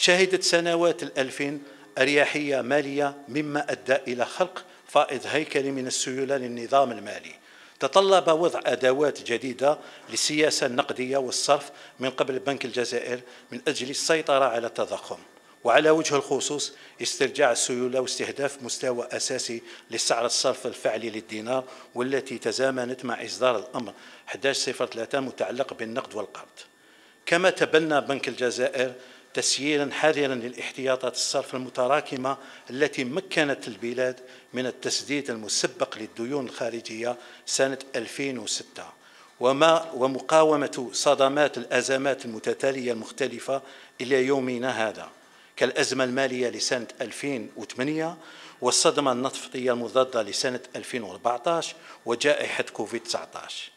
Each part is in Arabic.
شهدت سنوات الألفين أريحية مالية مما أدى إلى خلق فائض هيكلي من السيولة للنظام المالي. تطلب وضع أدوات جديدة للسياسة النقدية والصرف من قبل بنك الجزائر من أجل السيطرة على التضخم. وعلى وجه الخصوص استرجاع السيولة واستهداف مستوى أساسي لسعر الصرف الفعلي للدينار والتي تزامنت مع إصدار الأمر 1103 متعلق بالنقد والقرض. كما تبنى بنك الجزائر تسييرا حذرا للاحتياطات الصرف المتراكمة التي مكنت البلاد من التسديد المسبق للديون الخارجية سنة 2006 وما ومقاومة صدمات الأزمات المتتالية المختلفة إلى يومنا هذا. كالأزمة المالية لسنة 2008 والصدمة النفطية المضادة لسنة 2014 وجائحة كوفيد 19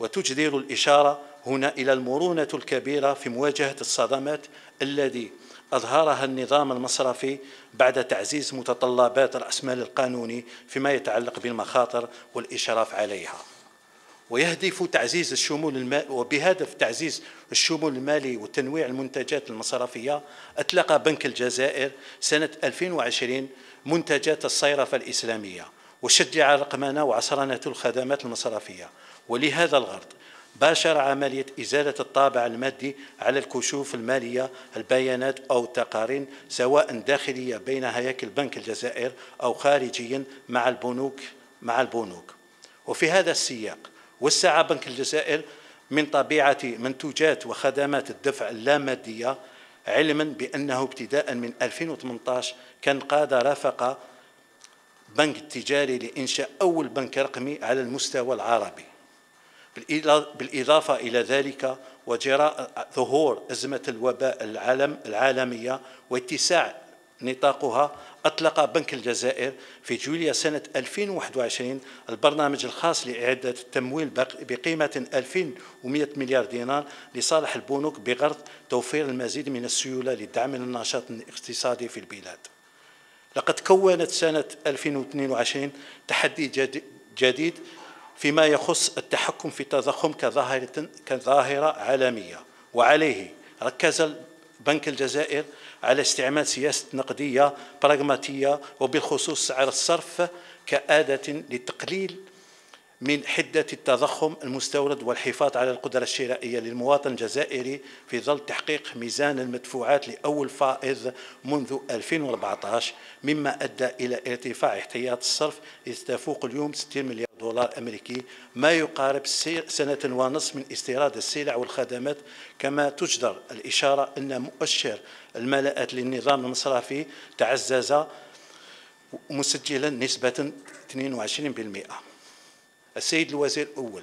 وتجدر الإشارة هنا إلى المرونة الكبيرة في مواجهة الصدمات الذي أظهرها النظام المصرفي بعد تعزيز متطلبات الرأسمال القانوني فيما يتعلق بالمخاطر والإشراف عليها. ويهدف تعزيز الشمول المالي وبهدف تعزيز الشمول المالي وتنويع المنتجات المصرفية أطلق بنك الجزائر سنة 2020 منتجات الصيرفة الإسلامية وشجع رقمنة وعصرنة الخدمات المصرفية. ولهذا الغرض باشر عملية إزالة الطابع المادي على الكشوف المالية البيانات أو التقارير سواء داخلية بين هياكل بنك الجزائر أو خارجيا مع البنوك مع البنوك. وفي هذا السياق وسع بنك الجزائر من طبيعة منتوجات وخدمات الدفع اللامادية علما بأنه ابتداء من 2018 كان قاد رافق بنك التجاري لإنشاء أول بنك رقمي على المستوى العربي. بالإضافة إلى ذلك وجراء ظهور أزمة الوباء العالم العالمية واتساع نطاقها أطلق بنك الجزائر في جوليا سنة 2021 البرنامج الخاص لإعادة التمويل بقيمة 2100 مليار دينار لصالح البنوك بغرض توفير المزيد من السيولة لدعم النشاط الاقتصادي في البلاد. لقد كونت سنة 2022 تحدي جديد فيما يخص التحكم في التضخم كظاهرة, كظاهرة عالمية. وعليه ركز بنك الجزائر على استعمال سياسة نقدية براغماتية وبالخصوص سعر الصرف كآلة لتقليل من حدة التضخم المستورد والحفاظ على القدرة الشرائية للمواطن الجزائري في ظل تحقيق ميزان المدفوعات لأول فائض منذ 2014 مما أدى إلى ارتفاع احتياط الصرف إذ تفوق اليوم 60 مليار دولار أمريكي ما يقارب سنة ونصف من استيراد السلع والخدمات كما تجدر الإشارة أن مؤشر الملاءات للنظام المصرفي تعزز مسجلا نسبة 22% السيد الوزير الأول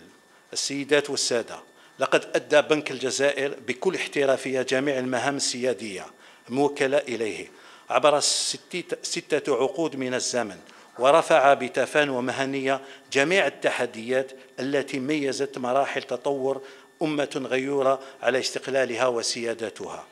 السيدات والسادة لقد أدى بنك الجزائر بكل احترافية جميع المهام السيادية الموكلة إليه عبر ستة عقود من الزمن. ورفع بتفان ومهنية جميع التحديات التي ميزت مراحل تطور أمة غيورة على استقلالها وسيادتها.